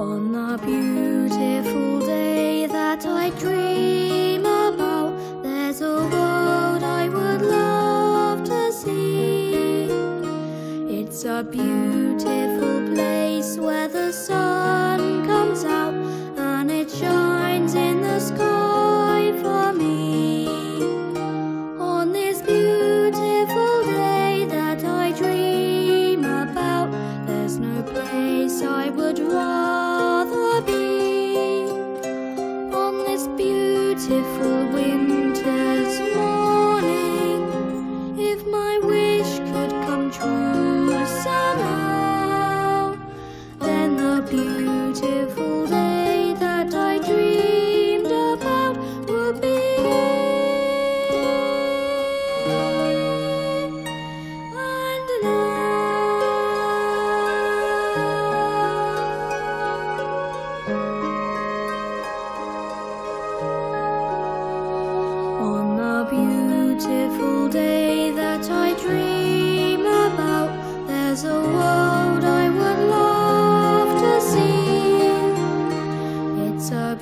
On a beautiful day that I dream about, there's a world I would love to see. It's a beautiful place where beautiful day that I dream about. There's a world I would love to see. It's a